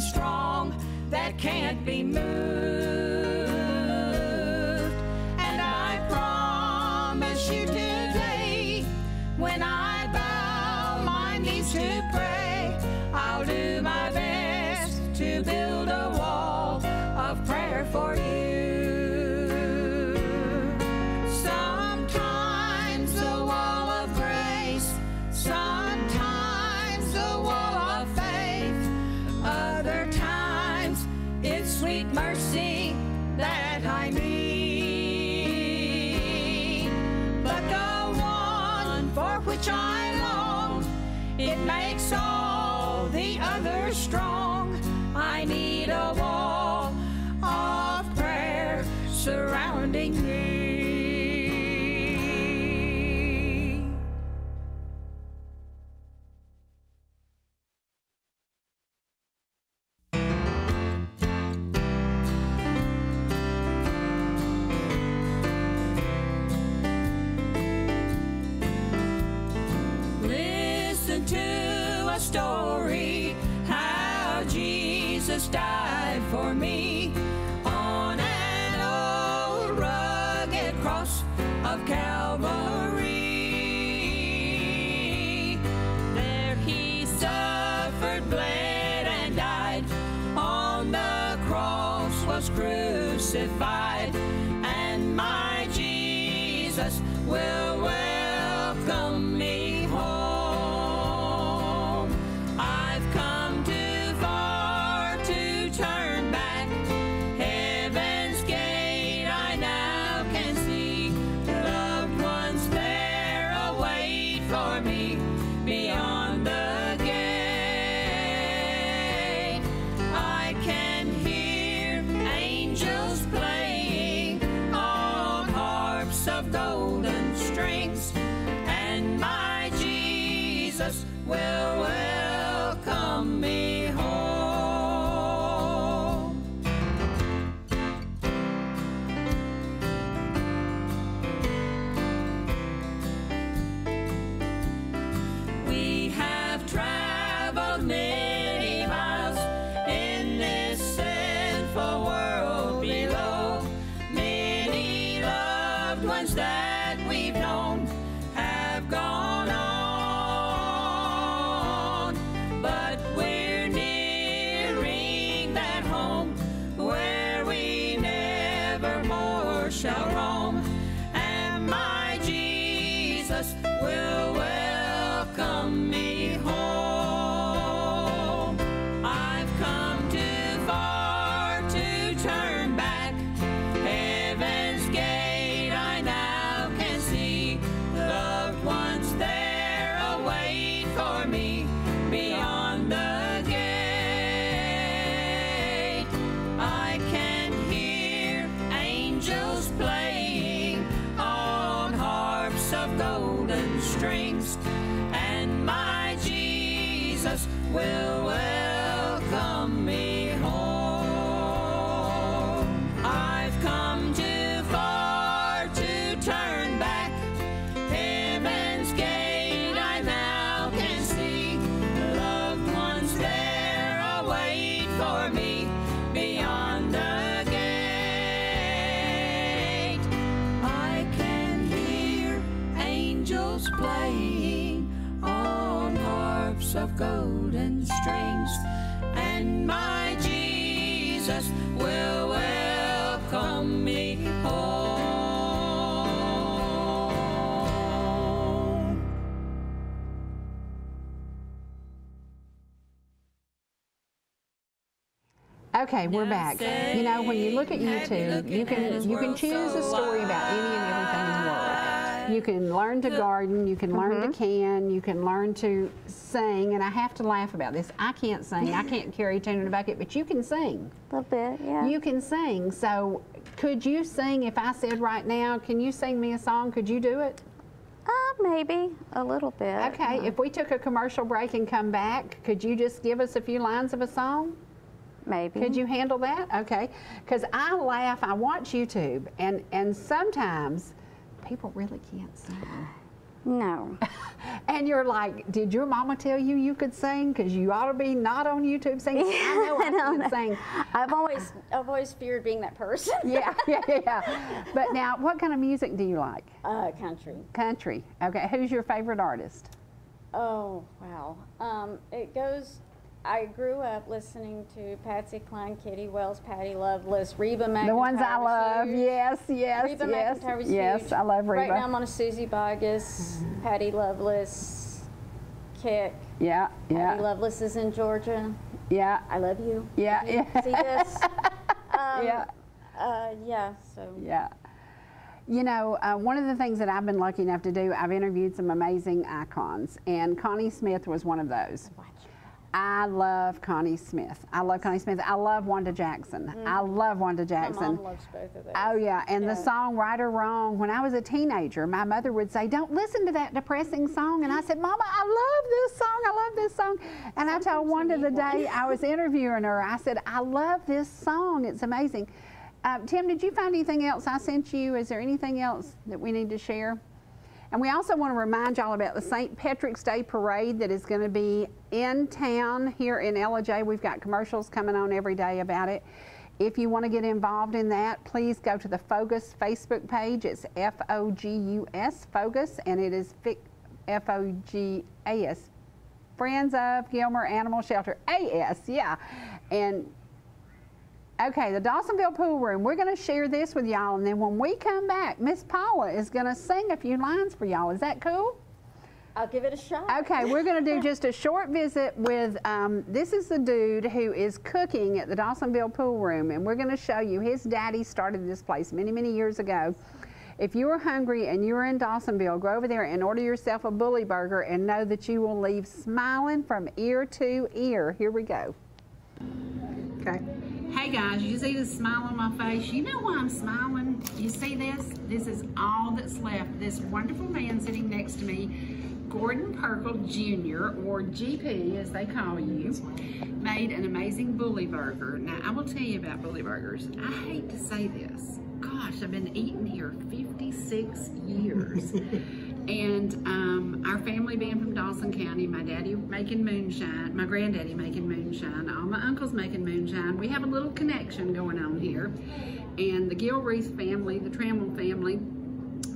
Strong that can't be moved? Jesus will welcome me. Okay, we're back. You know, when you look at YouTube, you can you can choose a story about any and everything in the world. You can learn to garden, you can learn mm -hmm. to mm-hmm. can, you can learn to sing, and I have to laugh about this. I can't sing, I can't [LAUGHS] carry a tune in a bucket, but you can sing. A little bit, yeah. You can sing, so could you sing if I said right now, can you sing me a song, could you do it? Uh, maybe a little bit. Okay, uh, if we took a commercial break and come back, could you just give us a few lines of a song? Maybe. Could you handle that? Okay. Because I laugh, I watch YouTube, and, and sometimes people really can't sing. No. [LAUGHS] and you're like, did your mama tell you you could sing? Because you ought to be not on YouTube singing. I [LAUGHS] know I, I can sing. I've always, I've always feared being that person. [LAUGHS] yeah, yeah, yeah. But now, what kind of music do you like? Uh, country. Country. Okay. Who's your favorite artist? Oh wow. Um, it goes I grew up listening to Patsy Cline, Kitty Wells, Patty Loveless, Reba McEntire. The ones I love. huge. Yes, yes, Reba yes. Was yes, huge. I love Reba. Right now I'm on a Suzy Bogguss, Patty Loveless, Kick. yeah, Patty yeah, Loveless is in Georgia. yeah, I love you. Yeah, You yeah. See this? [LAUGHS] Um, yeah, Uh, yeah. So. yeah. You know, uh, one of the things that I've been lucky enough to do, I've interviewed some amazing icons, and Connie Smith was one of those. I love Connie Smith. I love Connie Smith. I love Wanda Jackson. I love Wanda Mm. My Jackson. mom loves both of those. Oh yeah, and the song "Right or Wrong." When I was a teenager, my mother would say, "Don't listen to that depressing song," and I said, "Mama, I love this song. I love this song." And I told Sometimes Wanda the day I was [LAUGHS] interviewing her, I said, "I love this song. It's amazing." Um, Tim, did you find anything else I sent you? Is there anything else that we need to share? And we also want to remind y'all about the St. Patrick's Day Parade that is going to be in town here in Ellijay. We've got commercials coming on every day about it. If you want to get involved in that, please go to the Fogus Facebook page. It's F O G U S, Fogus, and it is F O G A S, Friends of Gilmer Animal Shelter. AS, yeah. And Okay, the Dawsonville Pool Room. We're going to share this with y'all, and then when we come back, Miss Paula is going to sing a few lines for y'all. Is that cool? I'll give it a shot. Okay, we're going to do just a short visit with. Um, this is the dude who is cooking at the Dawsonville Pool Room, and we're going to show you. His daddy started this place many, many years ago. If you are hungry and you are in Dawsonville, go over there and order yourself a bully burger and know that you will leave smiling from ear to ear. Here we go. Okay. Hey guys, you see the smile on my face? You know why I'm smiling? You see this? This is all that's left. This wonderful man sitting next to me, Gordon Pirkle Jr., or GP as they call you, made an amazing bully burger. Now, I will tell you about bully burgers. I hate to say this. Gosh, I've been eating here 56 years. [LAUGHS] And um, our family being from Dawson County, my daddy making moonshine, my granddaddy making moonshine, all my uncles making moonshine. We have a little connection going on here. And the Gilreath family, the Trammell family,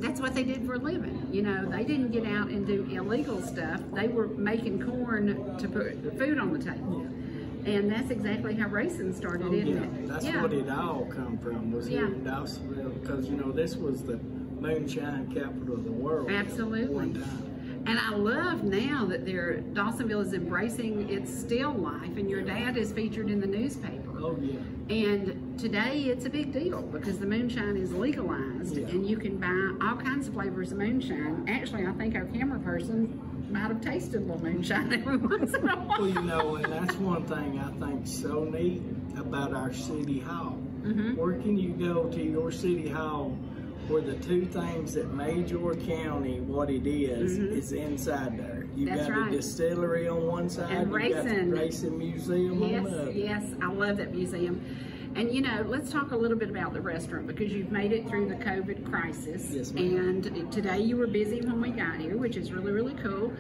that's what they did for a living. You know, they didn't get out and do illegal stuff. They were making corn to put food on the table. And that's exactly how racing started, Oh, isn't yeah, it? that's yeah. what it all come from was here Yeah. in Dawsonville because you know this was the moonshine capital of the world. Absolutely. And I love now that they're, Dawsonville is embracing its still life, and your dad is featured in the newspaper. Oh yeah. And today it's a big deal because the moonshine is legalized, Yeah. and you can buy all kinds of flavors of moonshine. Actually, I think our camera person might have tasted a little moonshine every [LAUGHS] once in a while. Well, you know, and that's one thing I think so neat about our city hall. Mm-hmm. Where can you go to your city hall where the two things that made your county what it is is inside there? You Mm-hmm. That's got right. a distillery on one side, And you got racing. the racing museum Yes, on the other. yes, I love that museum. And you know, let's talk a little bit about the restaurant because you've made it through the COVID crisis. Yes, ma'am. And today you were busy when we got here, which is really, really cool.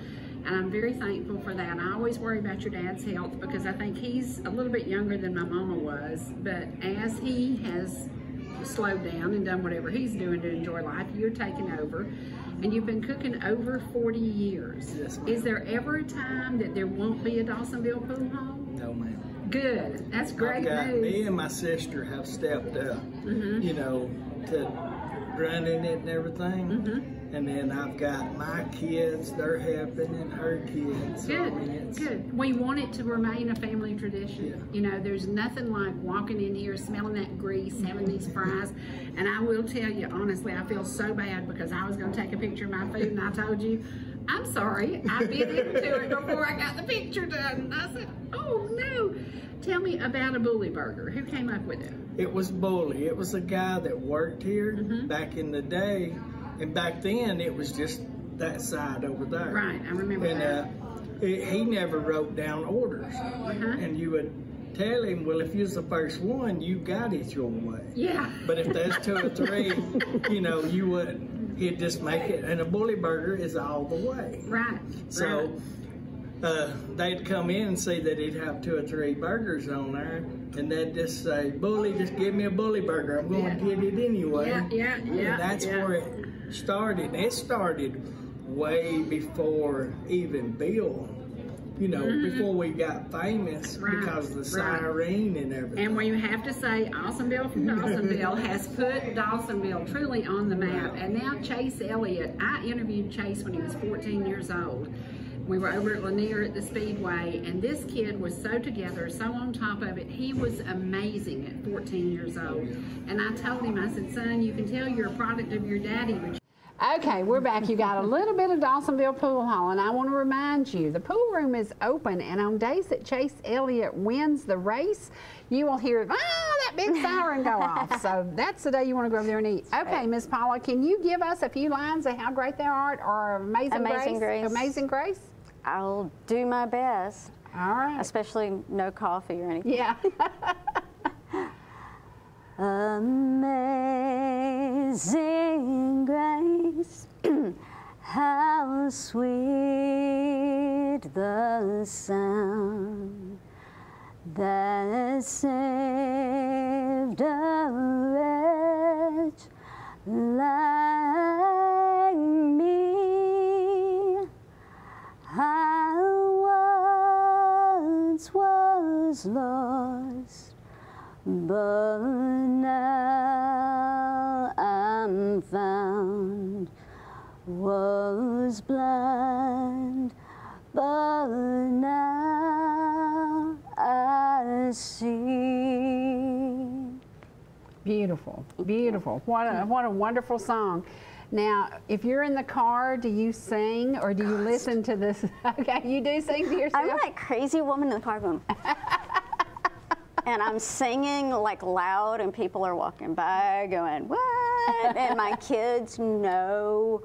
And I'm very thankful for that. I always worry about your dad's health because I think he's a little bit younger than my mama was. But as he has slowed down and done whatever he's doing to enjoy life, you're taking over. And you've been cooking over 40 years. Yes, ma'am. Is there ever a time that there won't be a Dawsonville pool hall? No, ma'am. Good. That's great got, news. me and my sister have stepped up, Mm-hmm. you know, to running it and everything. Mm-hmm. And then I've got my kids, they're helping, and her kids. I Good, mean, good. We want it to remain a family tradition. Yeah. You know, there's nothing like walking in here, smelling that grease, having these fries. And I will tell you, honestly, I feel so bad because I was going to take a picture of my food and I told you, I'm sorry, I bit into it before I got the picture done. And I said, oh no. Tell me about a bully burger. Who came up with it? It was Bully. It was a guy that worked here Mm-hmm. back in the day. And back then, it was just that side over there. Right, I remember And that. uh, he, he never wrote down orders. Uh-huh. And you would tell him, well, if you're the first one, you got it your way. Yeah. But if there's two or three, you know, you would he'd just make it, and a bully burger is all the way. Right. So uh, they'd come in and see that he'd have two or three burgers on there, and they'd just say, "Bully, just give me a bully burger. I'm going to get it anyway." Yeah, yeah, yeah, And that's yeah. where it started. It started way before even Bill. You know, before we got famous Mm-hmm. Right, because of the right. siren and everything. And we have to say, Awesome Bill from Dawsonville [LAUGHS] has put Dawsonville truly on the map. And now Chase Elliott, I interviewed Chase when he was 14 years old. We were over at Lanier at the Speedway, and this kid was so together, so on top of it. He was amazing at 14 years old. And I told him, I said, son, you can tell you're a product of your daddy, but Okay, we're back. You got a little bit of Dawsonville Pool Hall, and I want to remind you the pool room is open, and on days that Chase Elliott wins the race, you will hear, ah, that big siren go off. So that's the day you want to go over there and eat. Okay, Miss Paula, can you give us a few lines of how great thou art or Amazing, Amazing Grace. Amazing Grace? I'll do my best, All right. especially no coffee or anything. Yeah. [LAUGHS] Amazing grace, [CLEARS THROAT] how sweet the sound that saved a wretch like me. I once was lost, but now I'm found. Was blind, but now I see. Beautiful, beautiful. What a, what a wonderful song. Now, if you're in the car, do you sing or do you listen to this? [LAUGHS] Okay, you do sing to yourself? I'm like crazy woman in the car going. [LAUGHS] and I'm singing like loud, and people are walking by going, "What?" and my [LAUGHS] kids know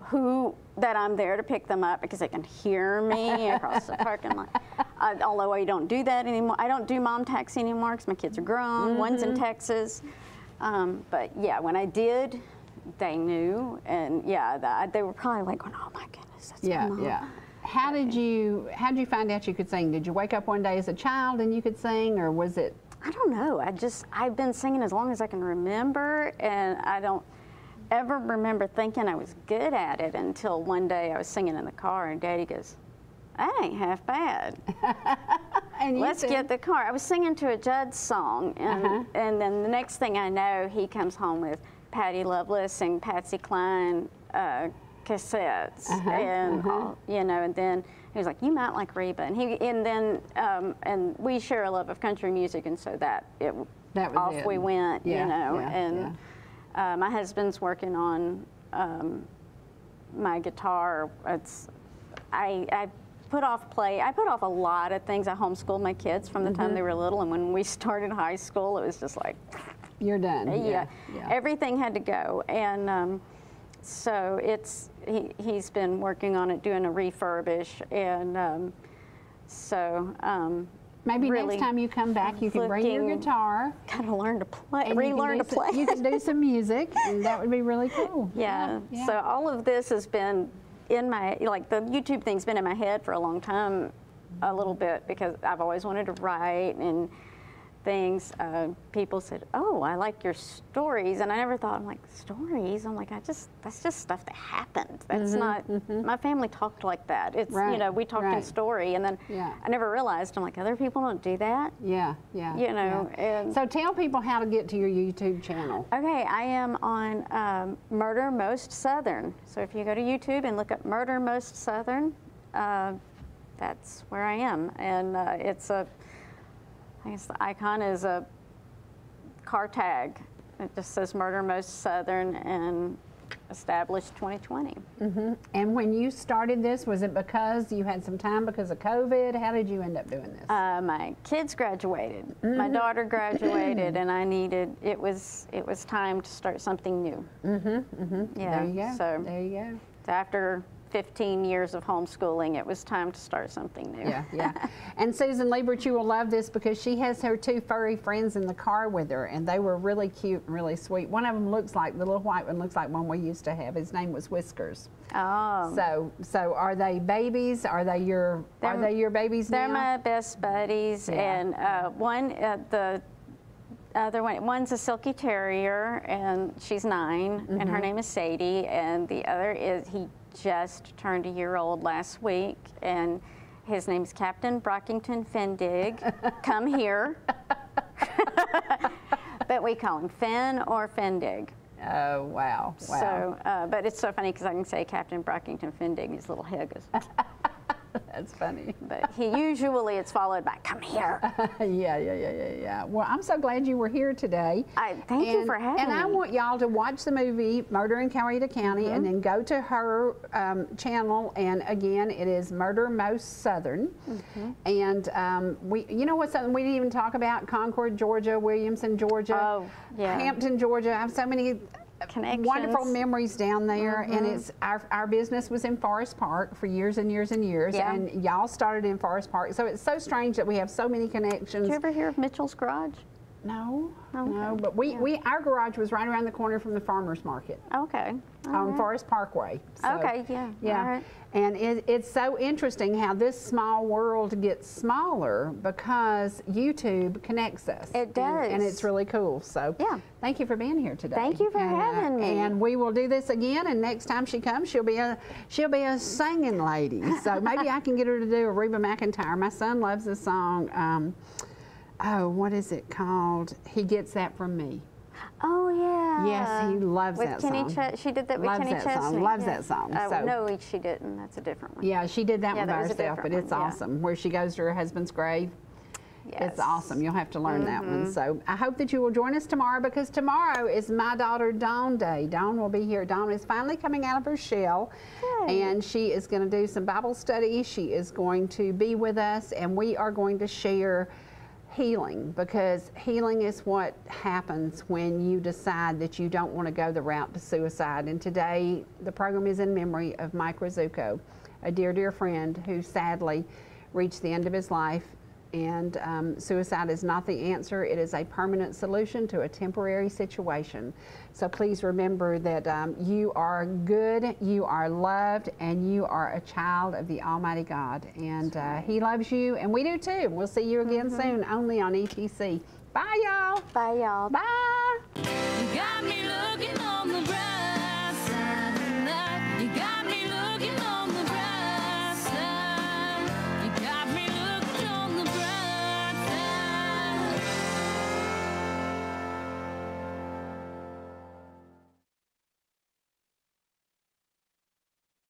who that I'm there to pick them up because they can hear me across the parking lot. Uh, although I don't do that anymore. I don't do mom taxi anymore because my kids are grown. One's in Texas. Um, but yeah, when I did, they knew, and yeah, that, they were probably like, going, "Oh my goodness, that's my Yeah, mom." yeah. How did you how did you find out you could sing? Did you wake up one day as a child and you could sing, or was it? I don't know. I just I've been singing as long as I can remember, and I don't ever remember thinking I was good at it until one day I was singing in the car, and Daddy goes, "That ain't half bad. [LAUGHS] And you Let's get the car." I was singing to a Judd song, and Uh-huh. and then the next thing I know, he comes home with Patty Loveless and Patsy Cline uh, cassettes, Uh-huh, and all, you know, and then. He was like, "You might like Reba," and he, and then, um, and we share a love of country music, and so that it That was off it. we went, Yeah, you know. yeah, and Uh, my husband's working on um, my guitar. It's I, I put off play. I put off a lot of things. I homeschooled my kids from the Mm-hmm. time they were little, and when we [LAUGHS] started high school, it was just like You're done. yeah, yeah. everything had to go. And um, so it's he, he's been working on it, doing a refurbish, and um, so um, Maybe really next time you come back, you can bring your guitar gotta learn to play, and relearn to some- play. You can do [LAUGHS] some music, and that would be really cool. Yeah. yeah. So all of this has been in my like the YouTube thing's been in my head for a long time, a little bit because I've always wanted to write and things. Uh, people said, "Oh, I like your stories," and I never thought I'm like stories. I'm like, I just that's just stuff that happened. That's not my family talked like that. It's you Mm-hmm, know we talked in story, and then Yeah. I never realized I'm like other people don't do that. Yeah, yeah. You know, yeah. and- so tell people how to get to your YouTube channel. Okay, I am on um, Murder Most Southern. So if you go to YouTube and look up Murder Most Southern, uh, that's where I am. And uh, it's a, I guess the icon is a car tag. It just says Murder Most Southern and established 2020. And when you started this, was it because you had some time because of COVID? How did you end up doing this? Uh, my kids graduated. My daughter [CLEARS THROAT] graduated, and I needed. It was it was time to start something new. Mm-hmm. mm-hmm. Yeah. there you go. So there you go. So after 15 years of homeschooling, it was time to start something new. Yeah, yeah. [LAUGHS] and Susan Liebert, you will love this because she has her two furry friends in the car with her, and they were really cute and really sweet. One of them looks like the little white one looks like one we used to have. His name was Whiskers. Oh. So, so are they babies? Are they your Are They're- they your babies They're now? my best buddies, Yeah. and uh, one, uh, the other one, one's a silky terrier, and she's 9 and Mm-hmm. her name is Sadie, and the other is he just turned a year old last week, and his name's Captain Brockington Fendig. [LAUGHS] Come here. but we call him Finn or Fendig. Oh wow, wow. So, uh, but it's so funny because I can say Captain Brockington Fendig, his little head goes. [LAUGHS] [LAUGHS] That's funny. but he usually it's followed by "Come here." [LAUGHS] yeah, yeah, yeah, yeah, yeah. Well, I'm so glad you were here today. I- thank you for having me. And I want y'all to watch the movie Murder in Coweta County Mm-hmm. and then go to her um, channel. And again, it is Murder Most Southern. Mm-hmm. And um, we, you know what's something we didn't even talk about? Concord, Georgia, Williamson, Georgia, Oh, yeah. Hampton, Georgia. I have so many. Wonderful memories down there, and Mm-hmm. it's our, our business was in Forest Park for years and years and years, Yeah. and y'all started in Forest Park. So it's so strange that we have so many connections. Did you ever hear of Mitchell's Garage? No, Okay. no, but we, we our garage was right around the corner from the farmers market Okay. all on right. Forest Parkway. So, Okay, yeah, yeah. all right. And it, it's so interesting how this small world gets smaller because YouTube connects us. It And, and it's really cool. So Yeah. thank you for being here today. Thank you for And, uh, having me. And we will do this again. And next time she comes, she'll be a she'll be a singing lady. So maybe I can get her to do a Reba McEntire. My son loves the song. Um, oh, what is it called? He gets that from me. Oh yeah. Yes, he loves with that Kenny song. Ch- she did that with Loves Kenny that song, Chesney. loves yeah. that song, Uh, so- No, she didn't. That's a different one. Yeah, she did that Yeah, one that by herself, but it's one, yeah. awesome. Where she goes to her husband's grave. Yes. Mm-hmm. It's awesome. You'll have to learn that one. So I hope that you will join us tomorrow because tomorrow is my daughter Dawn Day. Dawn will be here. Dawn is finally coming out of her shell Yay. and she is going to do some Bible study. She is going to be with us and we are going to share healing because healing is what happens when you decide that you don't want to go the route to suicide. And today the program is in memory of Mike Rizzuko, a dear, dear friend who sadly reached the end of his life. And um, suicide is not the answer. It is a permanent solution to a temporary situation. So please remember that um, you are good, you are loved, and you are a child of the Almighty God. And uh, He loves you, and we do too. We'll see you again soon, only on ETC. Bye, y'all. Bye, y'all. Bye.